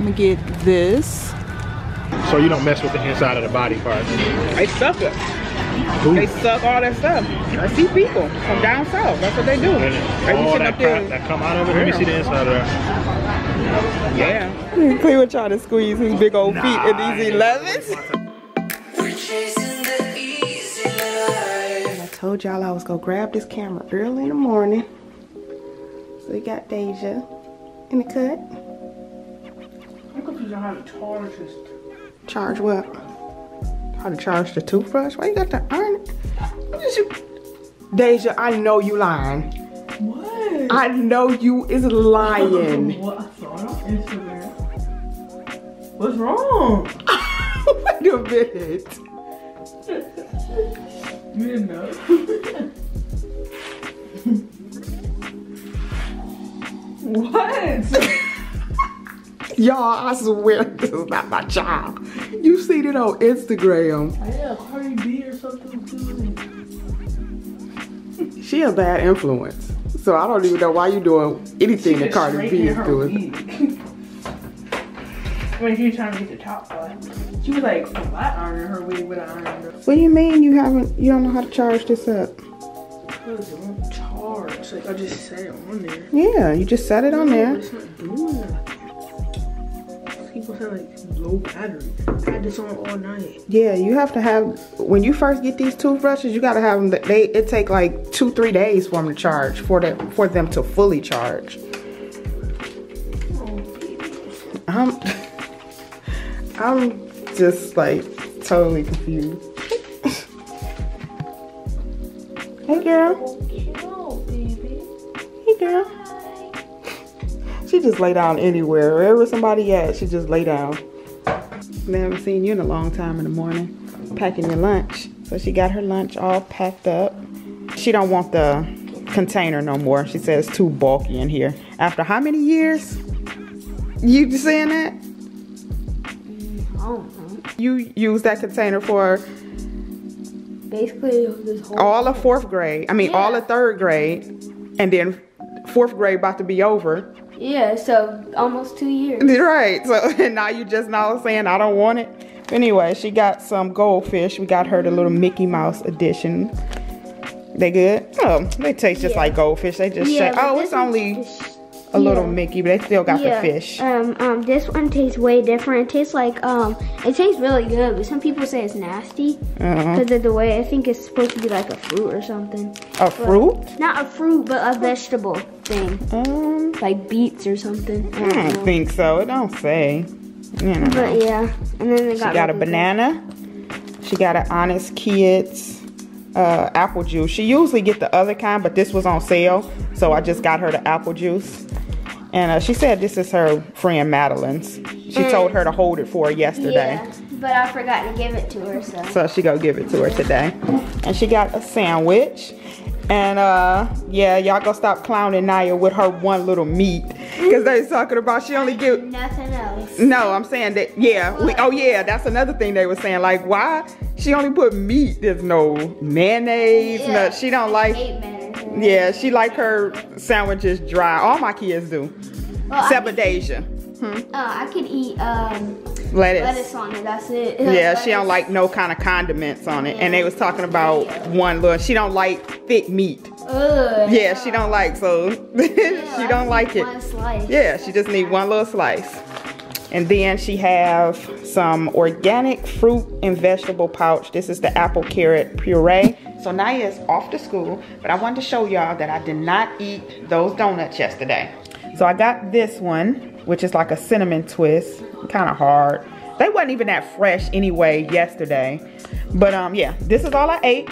I'm gonna get this. So you don't mess with the inside of the body part. They suck it. Ooh. They suck all that stuff. I see people from down south. That's what they do. And They be all that up there. crap that come out of it. Let me see the inside of that. Yeah. Cleo trying to squeeze his big old feet in these 11s. I told y'all I was gonna grab this camera early in the morning. So we got Dejah in the cut. I'm confused on how to charge this. Charge what? How to charge the toothbrush? Why you got the iron? You? Dejah, I know you lying. What? I know you is lying. what I saw on Instagram. What's wrong? Wait a minute. You didn't know. what? Y'all, I swear this is not my child. You seen it on Instagram. Yeah, Cardi B or something too. She a bad influence. So I don't even know why you doing anything that Cardi B is doing. when she was trying to get the top flat. She was like flat ironing her wig with an iron. What do you mean you haven't you don't know how to charge this up? It won't charge. Like, I just set it on there. Yeah, you just set it on there. It's not doing that. People say like low battery. I had this on all night. Yeah, you have to have when you first get these toothbrushes, you gotta have them. They it take like two three days for them to charge for the for them to fully charge. Oh, I'm I'm just like totally confused. hey girl, hey girl. She just lay down anywhere. Wherever somebody at, she just lay down. I haven't seen you in a long time in the morning, packing your lunch. So she got her lunch all packed up. She don't want the container no more. She says it's too bulky in here. After how many years? You saying that? Oh, You used that container for basically this whole. all of fourth grade. I mean, all Yeah. of third grade, and then fourth grade about to be over. Yeah, so almost two years. Right. So and now you just now saying I don't want it. Anyway, she got some goldfish. We got her the little Mickey Mouse edition. They good? Oh, they taste just Yeah. like goldfish. They just Yeah, shake. Oh, it's only a little. Mickey, but they still got yeah. the fish. Um, um, this one tastes way different. It tastes like um, it tastes really good, but some people say it's nasty because of the way. I think it's supposed to be like a fruit or something. A fruit? Not a fruit, but a vegetable thing, Um, like beets or something. I I don't don't think so. It don't say. You know. But yeah, and then they She got, got a banana. She got an Honest Kids uh, apple juice. She usually get the other kind, but this was on sale, so I just got her the apple juice. And uh, she said this is her friend Madeline's. She told her to hold it for her yesterday. Yeah, but I forgot to give it to her, so. So she go give it to her today. And she got a sandwich. And uh yeah, y'all go stop clowning Niyah with her one little meat. Cause they talking about she only get Nothing else. no, I'm saying that yeah. We, oh yeah, that's another thing they were saying. Like why she only put meat? There's no mayonnaise. No, she don't like. Yeah, she like her sandwiches dry. All my kids do. Well, Except I, Dejah. uh, I can eat um, Lettuce. lettuce on it. That's it. Yeah, she don't like no kind of condiments on it. And they was talking about one little. She don't like thick meat. Ugh. Yeah, she don't like so. she don't like it. One slice. Yeah, she just need one little slice. And then she have some organic fruit and vegetable pouch. This is the apple carrot puree. So Niyah is off to school, but I wanted to show y'all that I did not eat those donuts yesterday. So I got this one, which is like a cinnamon twist, kind of hard. They wasn't even that fresh anyway yesterday. But um, yeah, this is all I ate.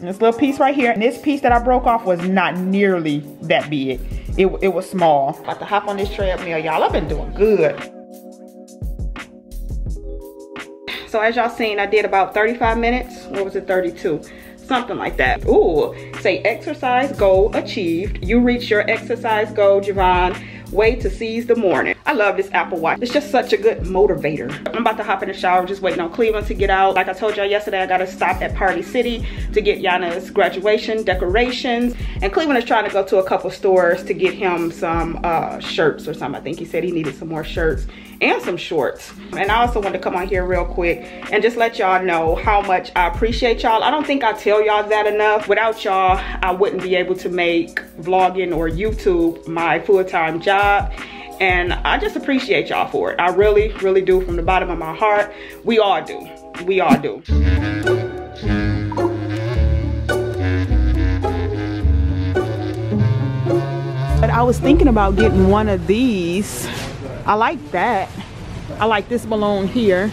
This little piece right here, and this piece that I broke off was not nearly that big. It, it was small. About to hop on this treadmill, y'all. I've been doing good. So as y'all seen, I did about 35 minutes. What was it, 32? Something like that. Ooh, say exercise goal achieved. You reached your exercise goal, Javonne. Way to seize the morning. I love this Apple Watch. It's just such a good motivator. I'm about to hop in the shower, just waiting on Cleveland to get out. Like I told y'all yesterday, I gotta stop at Party City to get Yanna's graduation decorations. And Cleveland is trying to go to a couple stores to get him some uh, shirts or something. I think he said he needed some more shirts and some shorts. And I also want to come on here real quick and just let y'all know how much I appreciate y'all. I don't think I tell y'all that enough. Without y'all, I wouldn't be able to make vlogging or YouTube my full-time job and I just appreciate y'all for it. I really, really do from the bottom of my heart. We all do. We all do. But I was thinking about getting one of these. I like that. I like this balloon here.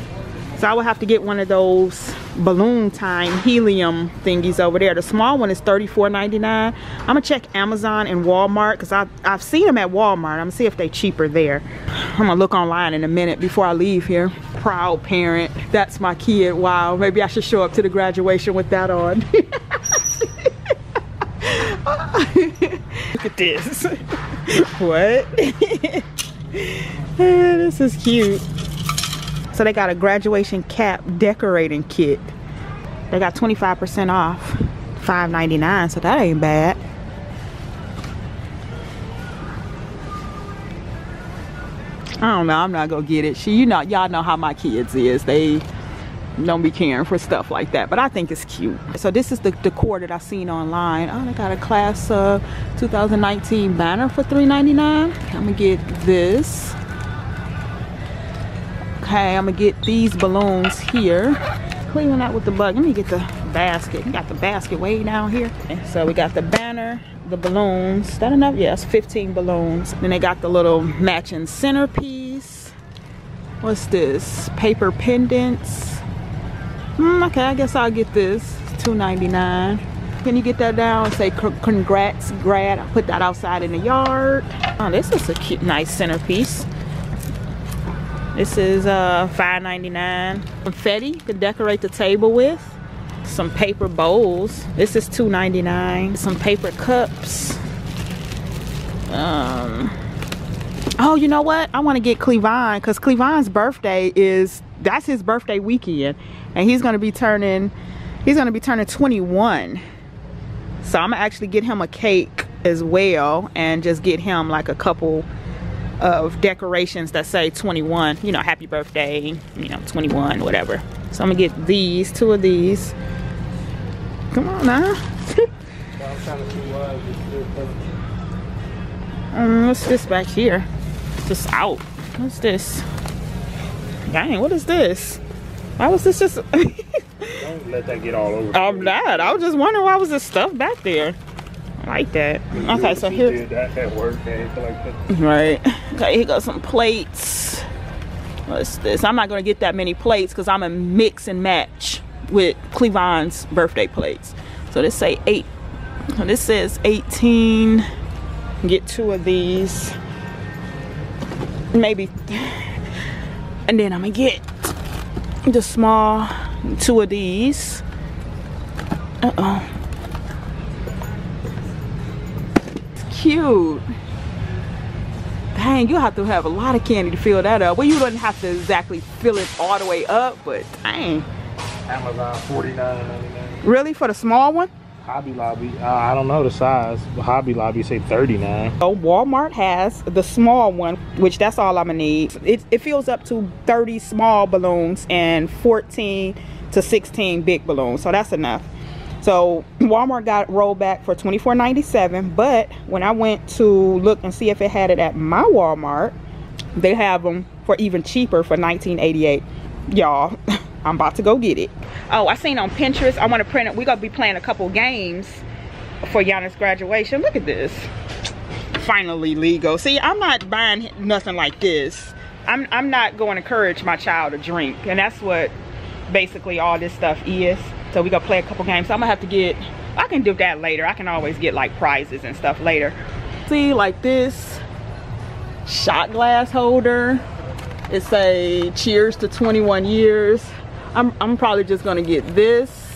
So I would have to get one of those balloon time helium thingies over there. The small one is $34.99. I'm gonna check Amazon and Walmart because I've, I've seen them at Walmart. I'm gonna see if they're cheaper there. I'm gonna look online in a minute before I leave here. Proud parent, that's my kid. Wow, maybe I should show up to the graduation with that on. Look at this. what? Eh, this is cute. So they got a graduation cap decorating kit. They got 25% off. $5.99, so that ain't bad. I don't know, I'm not gonna get it. She, you know, y'all know how my kids is. They don't be caring for stuff like that but i think it's cute. So this is the decor that i seen online. Oh they got a class of 2019 banner for 3.99 i'm gonna get this. Okay i'm gonna get these balloons here. Cleaning out with the bug. Let me get the basket. We got the basket way down here. Okay, so we got the banner the balloons. Is that enough? Yes 15 balloons. Then they got the little matching centerpiece. What's this? Paper pendants Mm, okay, I guess I'll get this. It's $2.99. Can you get that down say congrats grad? I'll put that outside in the yard. Oh, this is a cute, nice centerpiece. This is uh, $5.99. Confetti to decorate the table with. Some paper bowls. This is $2.99. Some paper cups. Um, oh, you know what? I want to get Clevon because Clevon's birthday is, that's his birthday weekend and he's gonna be turning he's gonna be turning 21 so i'm gonna actually get him a cake as well and just get him like a couple of decorations that say 21 you know happy birthday you know 21 whatever. So i'm gonna get these two of these. Come on now. Um, what's this back here just out what's this dang what is this why was this just... Don't let that get all over. I'm not. I was just wondering why was this stuff back there. I like that. Okay, so here. That at work, right. Okay, here goes some plates. What's this? I'm not gonna get that many plates because I'm a mix and match with Clevon's birthday plates. So this say eight. This says 18. Get two of these. Maybe. And then I'm gonna get the small two of these. Uh-oh. It's cute. Dang you have to have a lot of candy to fill that up. Well you wouldn't have to exactly fill it all the way up but dang. Amazon 49 really? For the small one Hobby Lobby, uh, I don't know the size, Hobby Lobby say 39. So Walmart has the small one, which that's all I'm gonna need. It, it fills up to 30 small balloons and 14 to 16 big balloons, so that's enough. So Walmart got rolled back for $24.97, but when I went to look and see if it had it at my Walmart, they have them for even cheaper for $19.88. Y'all, I'm about to go get it. Oh, I seen on Pinterest, I want to print it. We're going to be playing a couple games for Iyanna's graduation. Look at this. Finally legal. See, I'm not buying nothing like this. I'm, I'm not going to encourage my child to drink. And that's what basically all this stuff is. So we're going to play a couple games. So I'm going to have to get, I can do that later. I can always get like prizes and stuff later. See, like this shot glass holder. It say cheers to 21 years. I'm, I'm probably just gonna get this.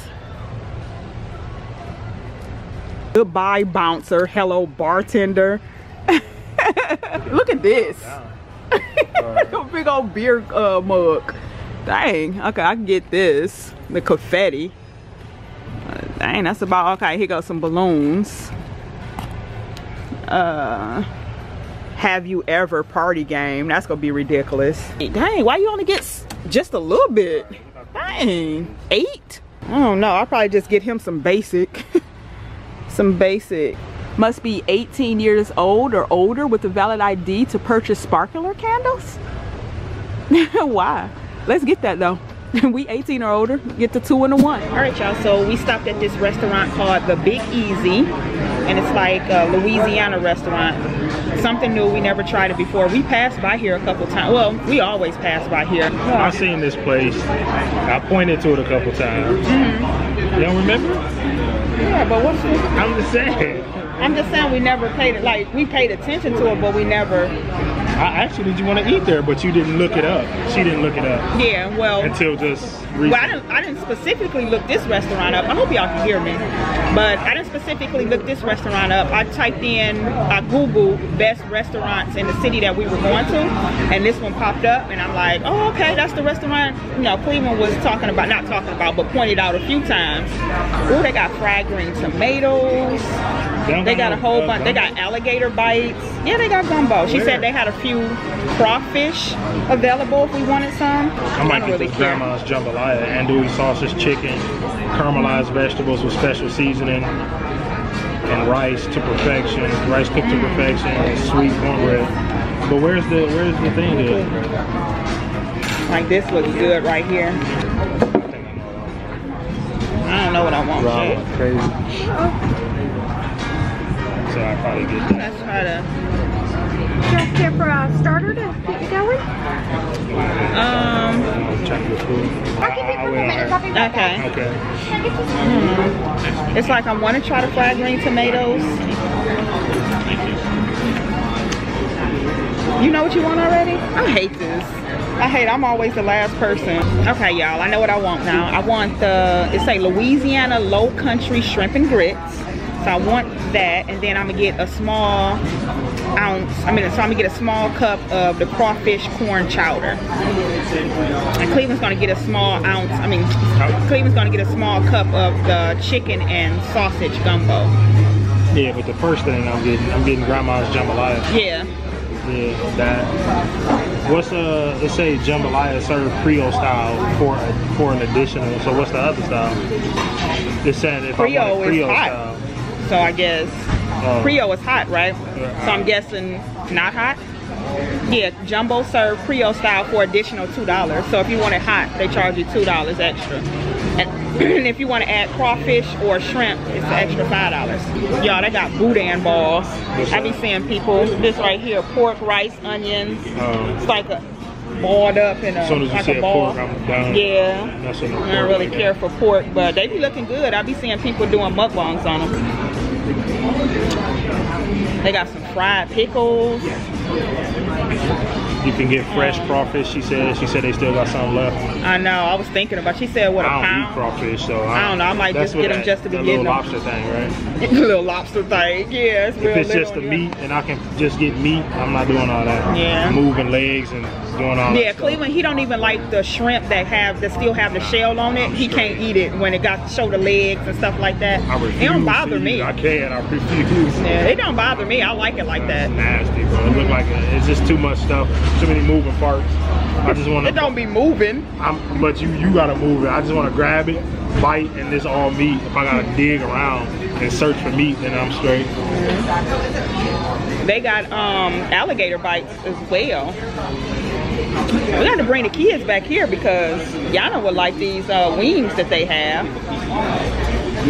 Goodbye bouncer, hello bartender. Look at this. a big old beer uh, mug. Dang, okay, I can get this. The confetti. Uh, dang, that's about, okay, here goes some balloons. Uh, have you ever party game. That's gonna be ridiculous. Dang, why you only get just a little bit? Dang, eight? I don't know, I'll probably just get him some basic. some basic. Must be 18 years old or older with a valid ID to purchase sparkler candles? Why? Let's get that though. we 18 or older, get the two and the one. All right, y'all, so we stopped at this restaurant called The Big Easy, and it's like a Louisiana restaurant. Something new, we never tried it before. We passed by here a couple times. Well, we always pass by here. I seen this place. I pointed to it a couple times. Mm-hmm. You don't remember? Yeah, but what's this? I'm just saying. I'm just saying we never paid it, like, we paid attention to it, but we never I actually did you want to eat there, but you didn't look it up. She didn't look it up. Yeah, well. Until just. Well, I didn't, I didn't specifically look this restaurant up. I hope y'all can hear me. But I didn't specifically look this restaurant up. I typed in, I Googled best restaurants in the city that we were going to. And this one popped up. And I'm like, oh, okay, that's the restaurant. You know, Cleveland was talking about, not talking about, but pointed out a few times. Oh, they got fried green tomatoes. They got a whole uh, bunch. They got alligator bites. Yeah, they got gumbo. She said they had a few crawfish available if we wanted some. I might I get really grandma's jambalaya, andouille sausage, chicken, caramelized vegetables with special seasoning, and rice to perfection. Rice cooked to perfection, sweet cornbread. But where's the where's the thing here? Like this looks good right here. I don't know what I want. Crazy. Oh. So I probably get that. Let's try to just here for a starter to get you going? Um. I'll give you a couple minutes. I'll be right okay. Back. Okay. Mm. It's like I want to try the fried green tomatoes. You know what you want already? I hate this. I hate, I'm always the last person. Okay, y'all, I know what I want now. I want the, it's a Louisiana Low Country Shrimp and Grits. So I want that, and then I'm gonna get a small ounce, I mean, so I'm gonna get a small cup of the crawfish corn chowder. And Cleveland's gonna get a small ounce, I mean, Cleveland's gonna get a small cup of the chicken and sausage gumbo. Yeah, but the first thing I'm getting, I'm getting grandma's jambalaya. Yeah. Yeah, that. What's uh? Let's say jambalaya served Creole style for for an additional. So what's the other style? It said if Creole I want Creole is hot. style. So I guess uh, Creole is hot, right? So I'm guessing not hot. Yeah, jumbo serve Creole style for additional two dollars. So if you want it hot, they charge you two dollars extra. And if you want to add crawfish or shrimp, it's the extra five dollars. Y'all, they got boudin balls. I be seeing people this right here: pork, rice, onions. Uh, it's like a boiled up in a, as soon as like a ball. Pork. Yeah. I don't really care for pork, but they be looking good. I be seeing people doing mukbangs on them. They got some fried pickles. You can get fresh crawfish. She said. She said they still got some left. I know. I was thinking about. She said what a I don't pound. eat crawfish, so I, I don't know. I might just get them just to be getting little lobster thing, right? little lobster thing. Yeah, it's If it's just the meat and I can just get meat, I'm not doing all that. Yeah. Moving legs and doing all yeah, that. Cleveland, he don't even like the shrimp that have that still have the shell on it. He can't eat it when it got show the legs and stuff like that. I refuse. It don't bother me. I can't. I refuse. Yeah, it don't bother me. I like it like that. Nasty, bro. It look like a, it's just too much stuff. Too many moving parts. I just want to. It don't be moving. I'm, but you you gotta move it. I just want to grab it, bite, and this all meat. If I gotta dig around and search for meat, then I'm straight. They got um, alligator bites as well. We got to bring the kids back here because Yanna would like these uh, wings that they have.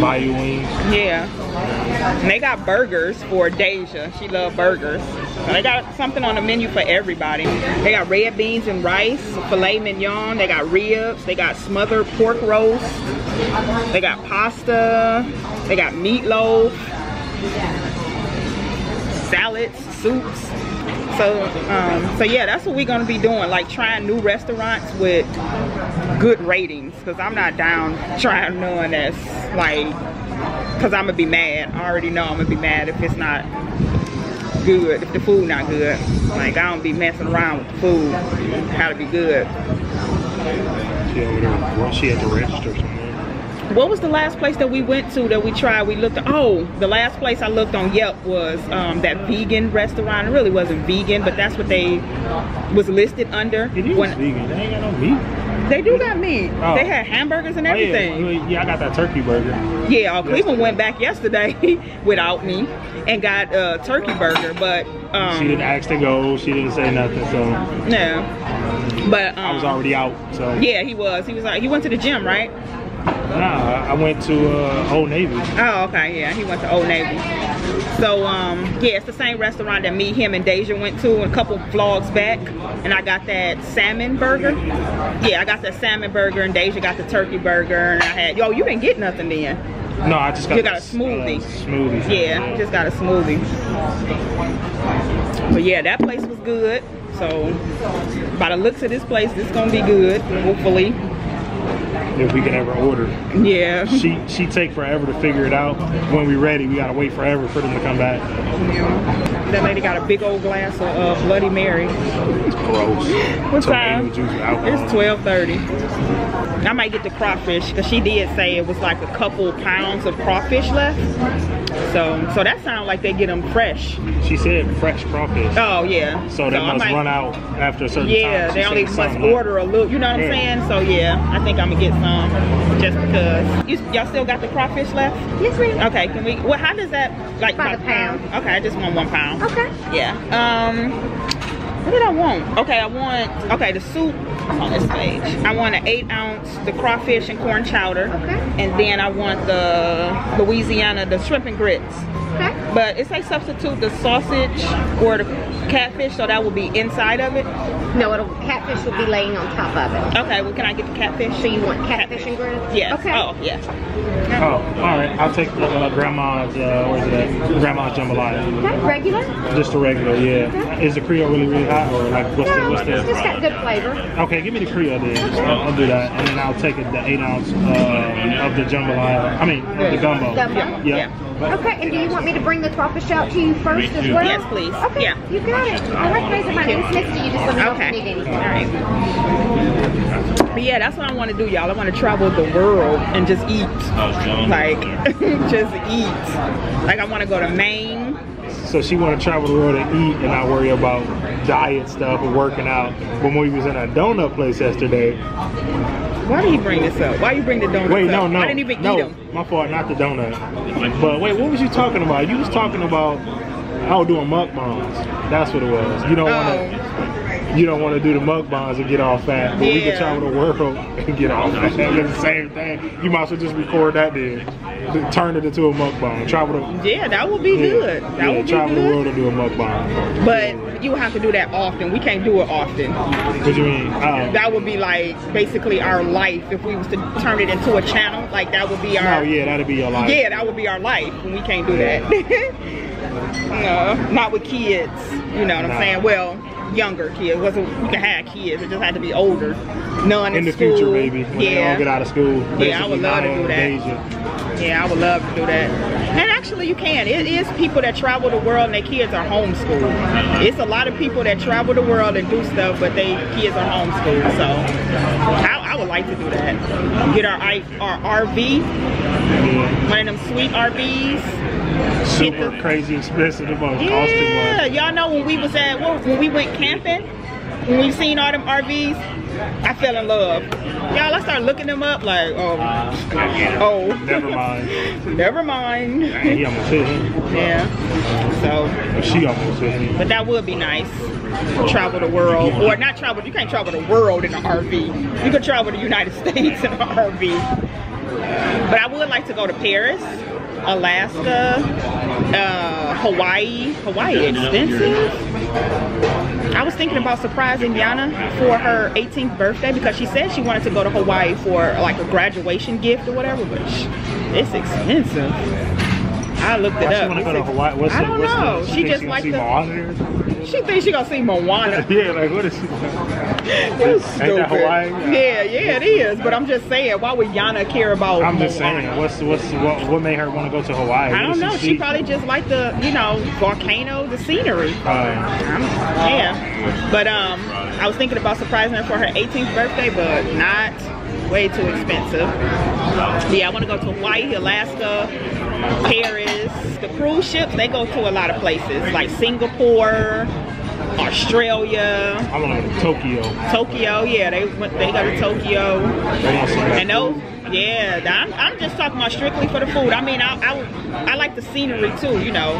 Wings. Yeah. And they got burgers for Dejah. She loves burgers. they got something on the menu for everybody. They got red beans and rice, filet mignon. They got ribs. They got smothered pork roast. They got pasta. They got meatloaf. Salads, soups. So, um, so yeah, that's what we're gonna be doing. Like trying new restaurants with good ratings. Cause I'm not down trying none that's like, cause I'm gonna be mad. I already know I'm gonna be mad if it's not good, if the food not good. Like I don't be messing around with the food. It gotta be good. The register. What was the last place that we went to that we tried? We looked. Oh, the last place I looked on Yelp was um, that vegan restaurant. It really wasn't vegan, but that's what they was listed under. It is When- vegan. They ain't got no meat. They do got meat. Oh. They had hamburgers and Oh, everything. yeah. yeah, I got that turkey burger. Yeah, uh, Cleveland went back yesterday without me and got a turkey burger, but um, She didn't ask to go. She didn't say nothing. So no. But um, I was already out. So Yeah, he was. He was like he went to the gym, right? Nah, I went to uh, Old Navy. Oh, okay, yeah, he went to Old Navy. So, um, yeah, it's the same restaurant that me, him, and Dejah went to a couple vlogs back, and I got that salmon burger. Yeah, I got that salmon burger, and Dejah got the turkey burger, and I had, yo, you didn't get nothing then. No, I just got, You got a smoothie. Uh, smoothie. Yeah, just got a smoothie. But yeah, that place was good. So, by the looks of this place, it's gonna be good, hopefully. If we can ever order. Yeah. She she take forever to figure it out. When we ready, we gotta wait forever for them to come back. That lady got a big old glass of uh, Bloody Mary. It's gross. What time? juice. It's twelve thirty. I might get the crawfish because she did say it was like a couple pounds of crawfish left. So, so that sounds like they get them fresh. She said fresh crawfish. Oh yeah. So they I must might- run out after a certain Yeah, time. they only must something like- order a little. You know what I'm saying? So yeah, I think I'm gonna get some just because. You, y'all still got the crawfish left? Yes, ma'am. Okay, can we? Well, how does that like By the pound. Okay, I just want one pound. Okay. Yeah. Um, what did I want? Okay, I want. Okay, the soup on this page. I want an eight ounce the crawfish and corn chowder. Okay. And then I want the Louisiana the shrimp and grits. Okay. But it says substitute the sausage or the catfish, so that will be inside of it. No, it'll catfish will be laying on top of it. Okay, well, can I get the catfish? So you want catfish and grits? Yes. Okay. Oh, yeah. Oh, all right. I'll take uh, grandma's. Uh, where's it at? Grandma's jambalaya. Okay, regular? Just a regular, yeah. Is the Creole really really hot or like what's the No, what's it's the? just got good flavor. Okay, give me the Creole then. I'll, I'll do that, and then I'll take it the eight ounce uh, of the jambalaya. I mean, the gumbo. Gumbo? Yeah. Okay, and do you want me to bring the crawfish out to you first as well? Yes, please. Okay, Yeah. you got it. I recognize that my name's Misty. You just let me know Okay. if you need anything. All right. But yeah, that's what I want to do, y'all. I want to travel the world and just eat. Like, just eat. Like, I want to go to Maine. So she want to travel the world and eat and not worry about diet stuff or working out. When we was in a donut place yesterday. Why did he bring this up? Why you bring the donuts Wait, up? no, no, I didn't even no. eat them. My fault, not the donut. But wait, what was you talking about? You was talking about I was doing mukbangs. That's what it was. You don't want Oh. to. You don't want to do the mukbangs and get all fat, but we can travel the world and get all fat. It's the same thing. You might as well just record that then. Turn it into a mukbang. Travel the Yeah, that would be yeah, good. That yeah, would be travel the world and do a mukbang. But you would have to do that often. We can't do it often. What you mean? Oh. That would be like basically our life if we was to turn it into a channel. Like that would be our. Oh our yeah, that'd be your life. Yeah, that would be our life, and we can't do that. no, not with kids. You know what I'm Nah. saying? Well, younger kids. Wasn't we can have kids? It just had to be older. None in, In the school. future, baby, when they all get out of school. Yeah, I would love to do that. Yeah, I would love to do that. And actually, you can. It is people that travel the world and their kids are homeschooled. It's a lot of people that travel the world and do stuff, but they kids are homeschooled. So I, I would like to do that. Get our I- our RV, one of them sweet RVs. Super the- crazy expensive. Cost too Yeah, y'all know when we was at when we went camping, when we seen all them RVs, I fell in love. Y'all, I started looking them up like, oh, uh, oh, Never mind. never mind. He almost hit him. yeah. So, She almost hit him. but that would be nice. Travel the world, or not travel. You can't travel the world in an RV. You could travel the United States in an RV. But I would like to go to Paris, Alaska, uh, Hawaii. Hawaii expensive. I was thinking about surprising Yanna for her 18th birthday because she said she wanted to go to Hawaii for like a graduation gift or whatever, but it's expensive. I looked it Why she up. want to go to Hawaii? What's I the, don't what's know. The, she think just like the. Moana? She thinks she gonna see Moana. Yeah, like what is she? You Ain't that Hawaii? Yeah, yeah, it is. But I'm just saying, why would Yanna care about? I'm just Moana? saying, what's what's what, what made her want to go to Hawaii? I don't know. see? She probably just liked the, you know, volcano, the scenery. Uh, yeah. But um, I was thinking about surprising her for her 18th birthday, but not way too expensive. Yeah, I want to go to Hawaii, Alaska, Paris. The cruise ships, they go to a lot of places like Singapore, Australia, I want to go to Tokyo. Tokyo. Yeah, they went, they go to Tokyo. They want some of that And those, food. yeah, I'm, I'm just talking about strictly for the food. I mean, I, I, I like the scenery too, you know,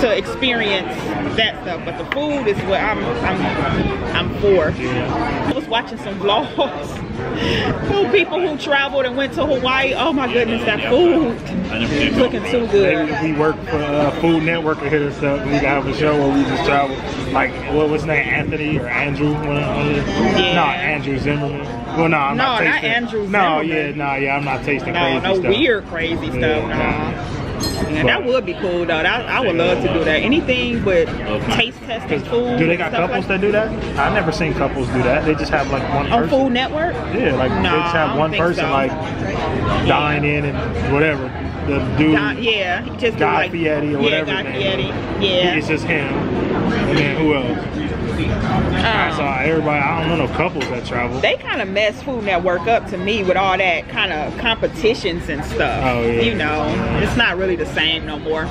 to experience that stuff. But the food is what I'm, I'm, I'm for. I was watching some vlogs. Two people who traveled and went to Hawaii. Oh my goodness, that food is looking too good. Maybe we work for uh, Food Network or hit us up. We have a show where we just travel. Like, what was his name? Anthony or Andrew? One, one of the, Yeah. No, Andrew Zimmerman. Well, no, I'm No, not not tasting. Andrew No, Zimmerman. yeah, no, yeah, I'm not tasting No, crazy no stuff. weird crazy stuff. Yeah, No. nah. That would be cool though. That, I would love to do that. Anything with taste testing food. Do they got couples like that do that? I've never seen couples do that. They just have like one on person. Food Network? Yeah, like No, they just have one person so. like dine in and whatever. The dude, Don, yeah, just Guy like Fieri or whatever Yeah, Guy his Fieri. Yeah. it's just him. And then who else? I Um, saw everybody. I don't know no couples that travel. they kind of mess Food Network up to me with all that kind of competitions and stuff. Oh, yeah. You know, it's not really the same no more.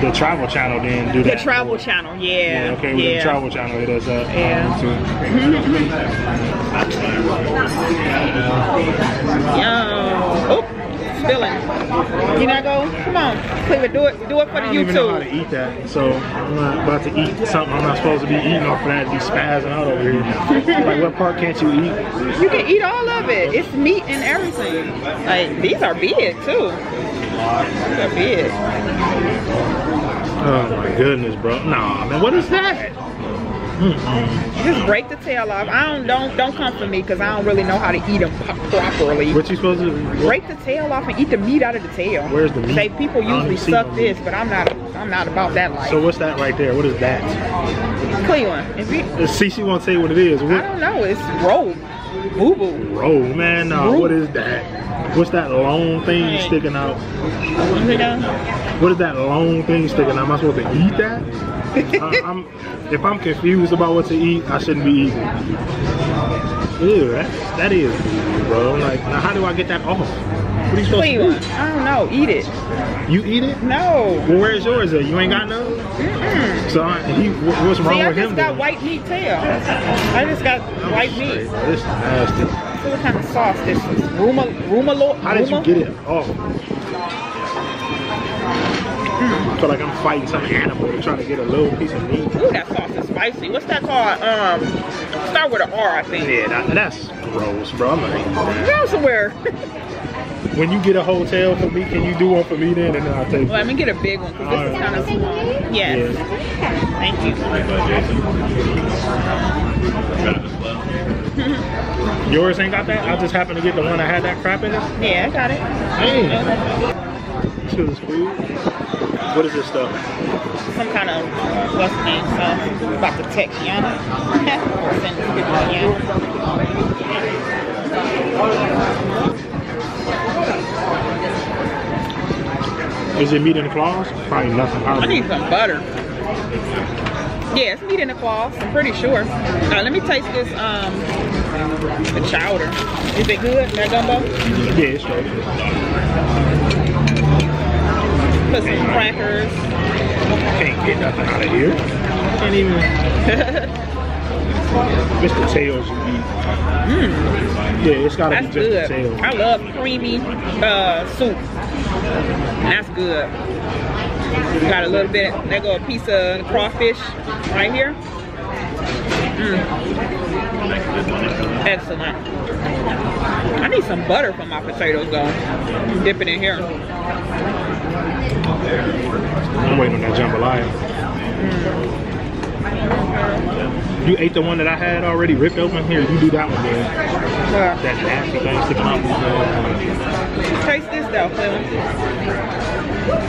the Travel Channel didn't do The that. Travel Channel, yeah. Yeah, okay, well, yeah. the Travel Channel it does that. Yeah. Yo. Oop, spilling. You not go? Come on, Cleveland, do it. Do it for I the don't even know how to eat that, so I'm not about to eat something I'm not supposed to be eating off of that be spazzing out over here. like, what part can't you eat? You can eat all of it. It's meat and everything. Like these are big too. These are big. Oh my goodness, bro. Nah, man, what is that? Mm-hmm. Just break the tail off. I don't don't don't come for me because I don't really know how to eat them properly. What you supposed to? Break the tail off and eat the meat out of the tail. Where's the meat? Say people usually suck no this, meat. but I'm not. I'm not about that life. So what's that right there? What is that? Cleveland, if you, See, she won't say what it is. I don't know. It's roll, boo boo. Roll, man. Roll. what is that? What's that long thing Hey. sticking out? What is that long thing sticking out? Am I supposed to eat that? I, I'm, if I'm confused about what to eat, I shouldn't be eating. Ew, that's, that is bro. Like, now how do I get that off? What are you supposed Cleveland, to I don't know. Eat it. You eat it? No. Well, where's yours at? You ain't got none? So I, he, wh- what's wrong See, I with just him? got then? white meat tail. I just got I'm white straight, meat. This is nasty. What kind of sauce this is. Ruma, Ruma, How did you get it off? I feel like I'm fighting some animal trying to get a little piece of meat. Ooh, that sauce is spicy. What's that called? Um, start with an R, I think. Yeah, that, that's gross, bro. I'm not eating that. Go somewhere. When you get a hotel for me, can you do one for me then, and then I'll take well, Let me get a big one because this is kind of small. Yes. Yeah. Thank you. Yours ain't got that? I just happened to get the one that had that crap in it. Yeah, I got it. Damn. Shit is food. What is this stuff? Some kind of what's the name sauce? About to text Yanna. Send this to Yanna. Is it meat in the claws? Probably nothing. I need some butter. Yeah, it's meat in the claws. I'm pretty sure. Uh, let me taste this. Um, the chowder. Is it good? That gumbo? Yeah, it's straight. Put some crackers. Can't get nothing out of here. Can't even. The tails you eat. Yeah, it's gotta. That's be just good. tails. I love creamy uh, soup. That's good. Got a little bit. There go a piece of crawfish right here. Mm. Excellent. I need some butter for my potatoes though. Dip it in here. I'm waiting on that jambalaya. You ate the one that I had already ripped open? Here, you do that one then. Uh, That nasty thing sticking out. Taste this though, Clem.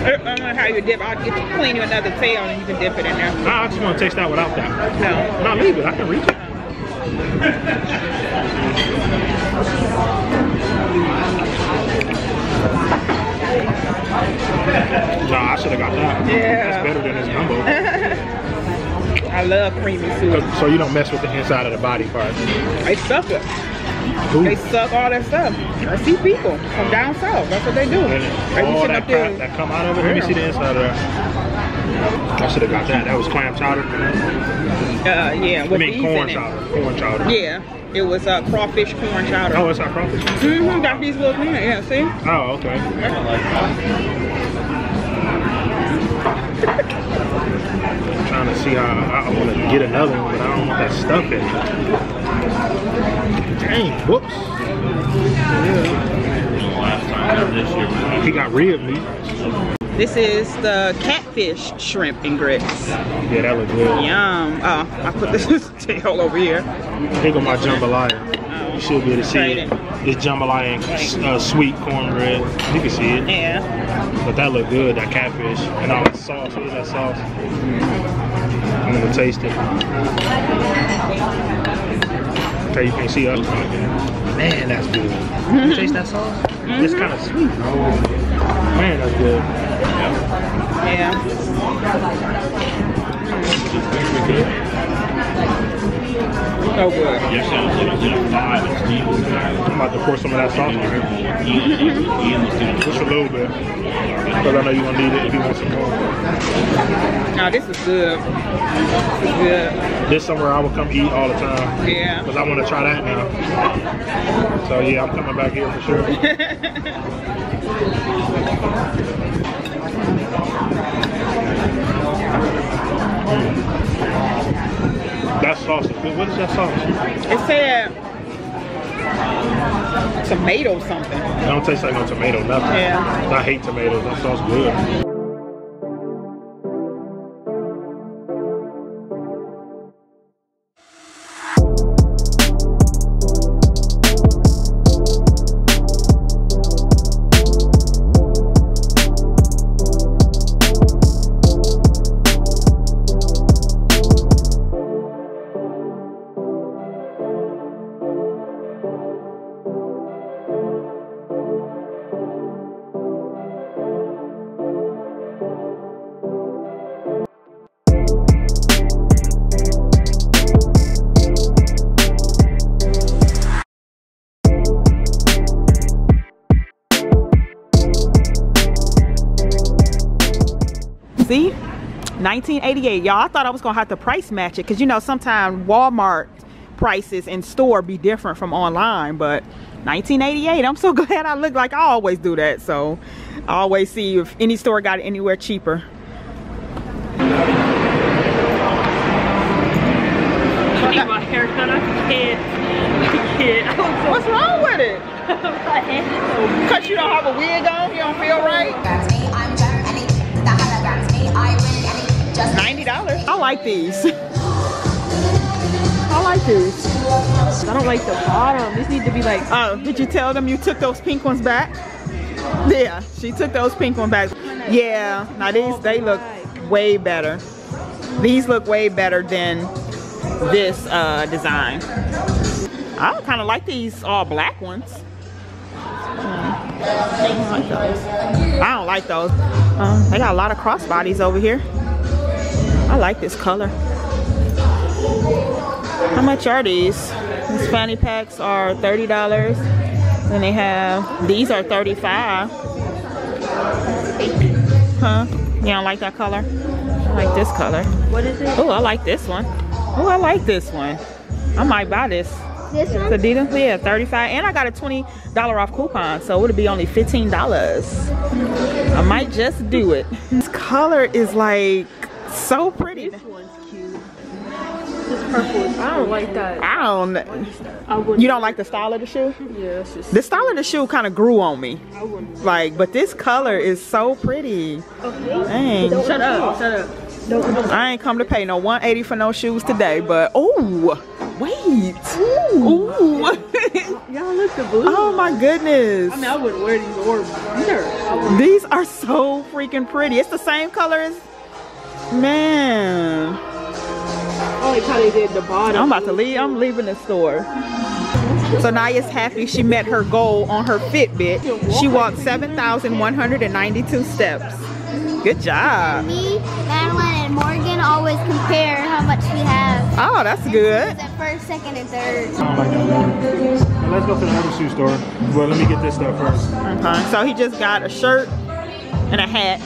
I don't know how you dip. I'll get you clean you another tail and you can dip it in there. Nah, I just want to taste that without that. No. Nah, leave it. I can reach it. Nah, I should have got that. Yeah. That's better than this gumbo. I love creamy soup. so you don't mess with the inside of the body part. They suck it. Ooh. They suck all that stuff. I see people from down south. That's what they do. They all that up there. crap that come out of it. Let me see the inside of that. I should have got that. That was clam chowder. Uh, yeah, I with mean corn chowder. Corn chowder. Yeah, it was uh, crawfish corn chowder. Oh, it's not crawfish. Mm-hmm, got these little things. Yeah, see? Oh, okay. I'm trying to see how I, I want to get another one, but I don't want that stuff in it. Dang, whoops. He got rib meat. This is the catfish shrimp and grits. Yeah, that look good. Yum. Oh, I put this tail over here. Here go my jambalaya. You should be able to see it. it. It's jambalaya and uh, sweet cornbread. You can see it. Yeah. But that look good, that catfish. And all the sauce. What is that sauce? I'm gonna taste it. Okay, you can see us. Man, that's good. You taste that sauce? It's mm-hmm. kind of sweet. Man, that's good. Yeah. So good. I'm about to pour some of that sauce on here. Just a little bit. Because I know you're gonna need it if you want some more. Now this is good. This is good. This somewhere I will come eat all the time. Yeah. Because I want to try that now. So yeah, I'm coming back here for sure. What is that sauce? It said tomato something. I don't taste like no tomato, nothing. Yeah. I hate tomatoes. That sauce good. 1988. Y'all, I thought I was gonna have to price match it because you know sometimes Walmart prices in store be different from online, but 1988. I'm so glad I look like I always do that. So I always see if any store got it anywhere cheaper. I need my haircut. I can't. I can't. I so What's wrong with it? my head is so Cause you don't have a wig on, you don't feel right? $90? I like these. I like these. I don't like the bottom. These need to be like... Oh, did you tell them you took those pink ones back? Yeah, she took those pink ones back. Yeah, now these, they look way better. These look way better than this uh, design. I kind of like these all black ones. Mm. I don't like those. I don't like those. Um, they got a lot of crossbodies over here. I like this color. How much are these? These fanny packs are $30. Then they have, these are 35 Huh? You don't like that color? I like this color. What is it? Oh, I like this one. Oh, I like this one. I might buy this. This one? Adidas, yeah, 35 And I got a $20 off coupon, so it'll be only $15. I might just do it. This color is like so pretty. This one's cute. This purple. is- I don't like that. I don't, I wouldn't. you don't like the style of the shoe? Yeah, it's just. The style of the shoe kind of grew on me. I wouldn't. Like, but this color is so pretty. Okay. Dang. Shut up. Shut up. I ain't come to pay no 180 for no shoes today, but oh, wait. Ooh. Y'all look the blue. oh my goodness. I mean, I wouldn't wear these or either. I These are so freaking pretty. It's the same color as, man. I like how they did the bottom. I'm about to leave. I'm leaving the store. So Niyah's happy she met her goal on her Fitbit. She walked 7,192 steps. Good job. Me, Madeline, and Morgan always compare how much we have. Oh, that's good. At first, second, and third. let's go to the other shoe store. Well, let me get this stuff first. Okay. So he just got a shirt and a hat.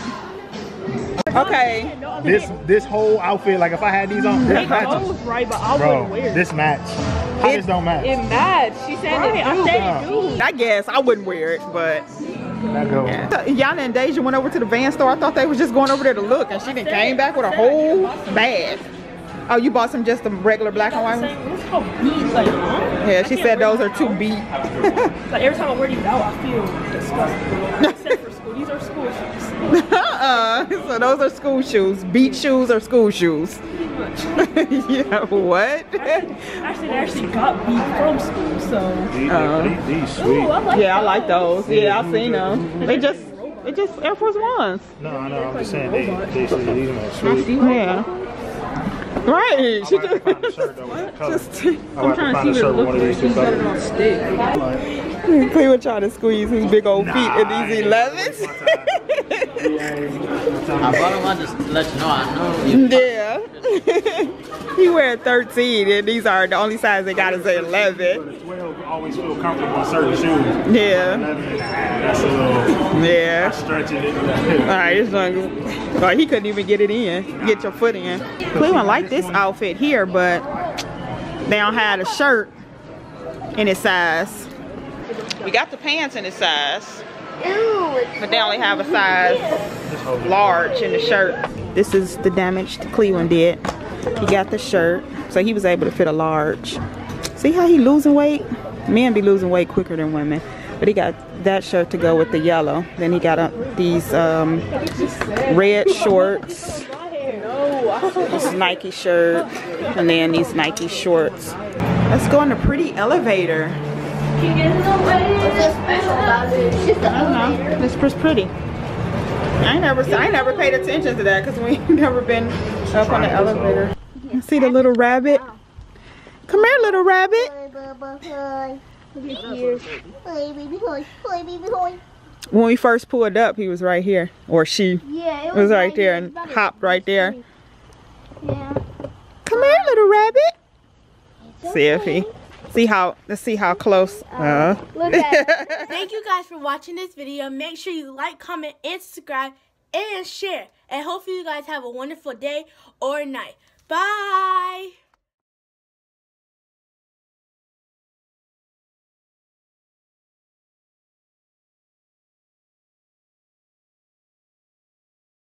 Okay. This this whole outfit, like if I had these on, this It matches. goes right, but I Bro, wouldn't wear this match. How It- this don't match? It matched. She said Right, it. I said it, dude. I guess I wouldn't wear it, but that goes. Yanna and Dejah went over to the van store. I thought they was just going over there to look, and she then came back with a whole bag. Oh, you bought some just the regular black and white ones? It's called beat. Like, huh? Yeah, she said those are too beat. Like every time I wear these out, I feel disgusting. Except for school. These are school shoes. uh, so those are school shoes. Beat shoes or school shoes? yeah, what? Actually, they actually got beat from school, so. These, Uh, these, these Ooh, sweet. I like Yeah, I like those. Yeah, I've seen them. They just, they just Air Force Ones. No, I know. I'm just saying they, they, they these are sweet. Yeah. Right. She I'm about to find a just, shirt though with that color. just I'm about to find a shirt with one of these two colors. stick. Cleveland trying to squeeze his big old feet in these 11s. I bought them on just to let you know I know you. yeah. he wear 13 and these are the only size they got is 11. 12 always feel comfortable in certain shoes. Yeah. 11, that's a little Yeah. stretching it. All right, this one, like he couldn't even get it in, get your foot in. Cleveland like this outfit here, but they don't have a shirt in his size. We got the pants in his size, but they only have a size large in the shirt. This is the damage Cleveland did. He got the shirt, so he was able to fit a large. See how he losing weight? Men be losing weight quicker than women. But he got that shirt to go with the yellow. Then he got uh, these um, red shorts, this Nike shirt, and then these Nike shorts. Let's go on the pretty elevator. I don't know. This was pretty. I never, I never paid attention to that because we ain't never been up on the elevator. You see the little rabbit? Come here, little rabbit. When we first pulled up, he was right here, or she Yeah, it was right there and hopped right there. Yeah. Come here, little rabbit. See if he, see how, let's see how close. Uh. Look at Thank you guys for watching this video. Make sure you like, comment, and subscribe, and share. And hopefully you guys have a wonderful day or night. Bye!